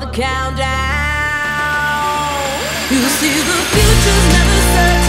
the countdown. You see, the future's never certain.